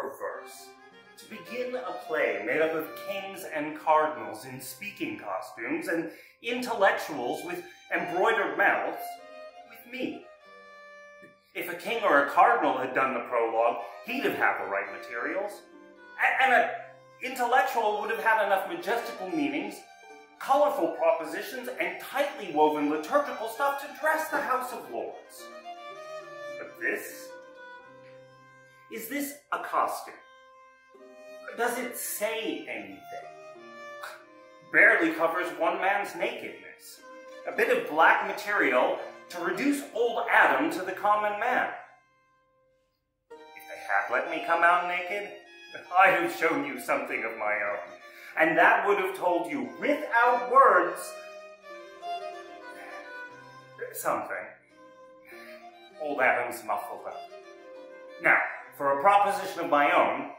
perverse to begin a play made up of kings and cardinals in speaking costumes and intellectuals with embroidered mouths with me. If a king or a cardinal had done the prologue, he'd have had the right materials. And an intellectual would have had enough majestical meanings, colorful propositions, and tightly woven liturgical stuff to dress the House of Lords. But this? Is this a costume? Does it say anything? Barely covers one man's nakedness. A bit of black material to reduce old Adam to the common man. If they had let me come out naked, I'd have shown you something of my own. And that would have told you, without words, something. Old Adam's muffled up. Now, for a proposition of my own,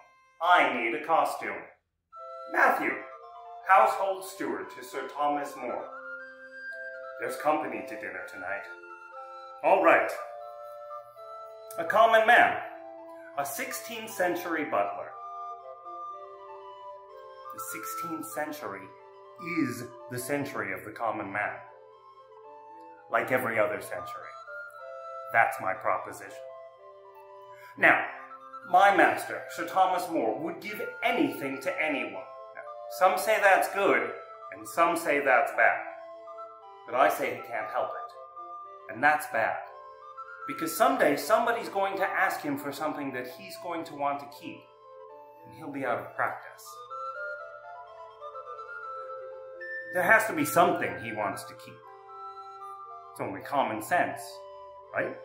I need a costume. Matthew, household steward to Sir Thomas More. There's company to dinner tonight. All right. A common man, a 16th century butler. The 16th century is the century of the common man. Like every other century. That's my proposition. Now, my master, Sir Thomas More, would give anything to anyone. Now, some say that's good, and some say that's bad. But I say he can't help it. And that's bad. Because someday somebody's going to ask him for something that he's going to want to keep, and he'll be out of practice. There has to be something he wants to keep. It's only common sense, right?